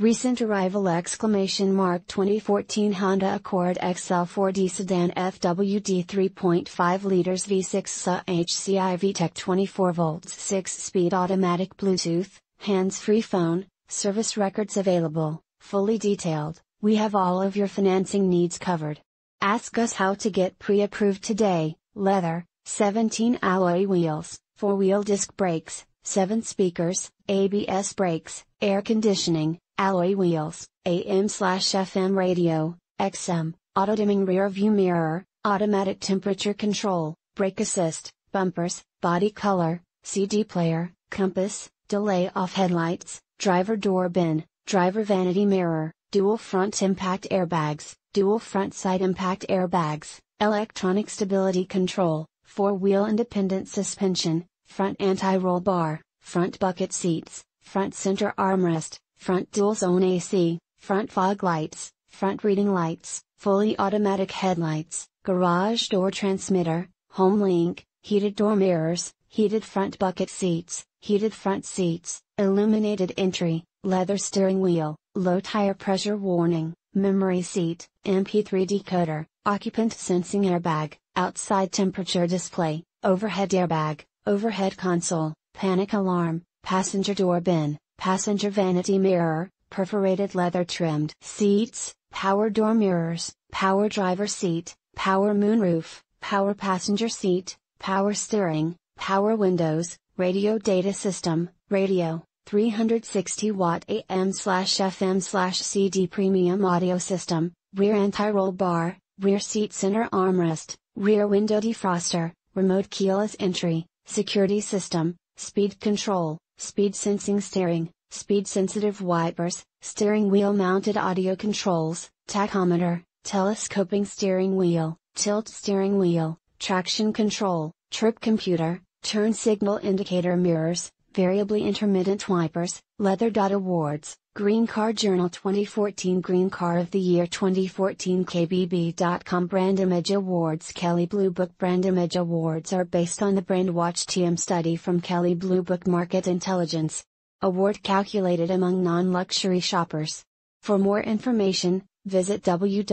Recent arrival exclamation mark 2014 Honda Accord EX-L 4D sedan FWD 3.5 liters V6 SOHC i-VTEC 24 volts 6 speed automatic Bluetooth, hands-free phone, service records available, fully detailed, we have all of your financing needs covered. Ask us how to get pre-approved today, leather, 17 alloy wheels, 4-wheel disc brakes, 7 speakers, ABS brakes, air conditioning, alloy wheels, AM/FM radio, XM, auto dimming rear view mirror, automatic temperature control, brake assist, bumpers, body color, CD player, compass, delay off headlights, driver door bin, driver vanity mirror, dual front impact airbags, dual front side impact airbags, electronic stability control, four-wheel independent suspension, front anti-roll bar, front bucket seats, front center armrest, front dual zone AC, front fog lights, front reading lights, fully automatic headlights, garage door transmitter, HomeLink, heated door mirrors, heated front bucket seats, heated front seats, illuminated entry, leather steering wheel, low tire pressure warning, memory seat, MP3 decoder, occupant sensing airbag, outside temperature display, overhead airbag, overhead console, panic alarm, passenger door bin, passenger vanity mirror, perforated leather trimmed seats, power door mirrors, power driver seat, power moonroof, power passenger seat, power steering, power windows, radio data system, radio, 360 watt AM slash FM slash CD premium audio system, rear anti-roll bar, rear seat center armrest, rear window defroster, remote keyless entry, security system, speed control, speed sensing steering, speed sensitive wipers, steering wheel mounted audio controls, tachometer, telescoping steering wheel, tilt steering wheel, traction control, trip computer, turn signal indicator mirrors, variably intermittent wipers, leather dot awards, Green Car Journal 2014 Green Car of the Year 2014 KBB.com Brand Image Awards Kelley Blue Book Brand Image Awards are based on the Brandwatch TM study from Kelley Blue Book Market Intelligence. Award calculated among non-luxury shoppers. For more information, visit www.kbb.com.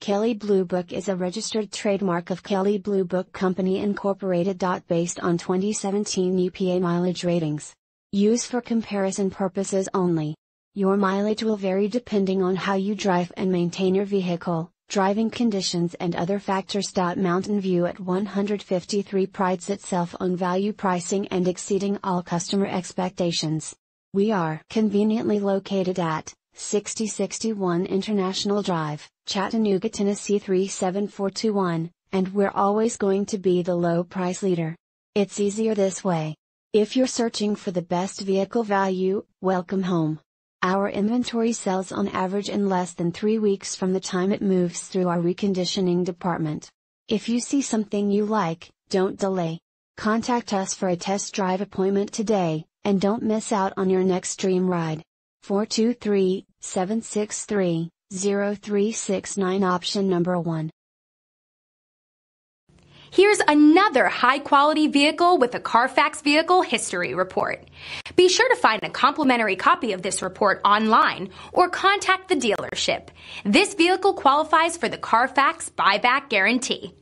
Kelley Blue Book is a registered trademark of Kelley Blue Book Company Incorporated. Based on 2017 EPA mileage ratings. Use for comparison purposes only. Your mileage will vary depending on how you drive and maintain your vehicle, driving conditions and other factors. Mountain View at 153 prides itself on value pricing and exceeding all customer expectations. We are conveniently located at 6061 International Drive, Chattanooga, Tennessee 37421, and we're always going to be the low price leader. It's easier this way. If you're searching for the best vehicle value, welcome home. Our inventory sells on average in less than three weeks from the time it moves through our reconditioning department. If you see something you like, don't delay. Contact us for a test drive appointment today, and don't miss out on your next dream ride. 423 763 0369 Option number 1. Here's another high quality vehicle with a Carfax Vehicle History Report. Be sure to find a complimentary copy of this report online or contact the dealership. This vehicle qualifies for the Carfax Buyback Guarantee.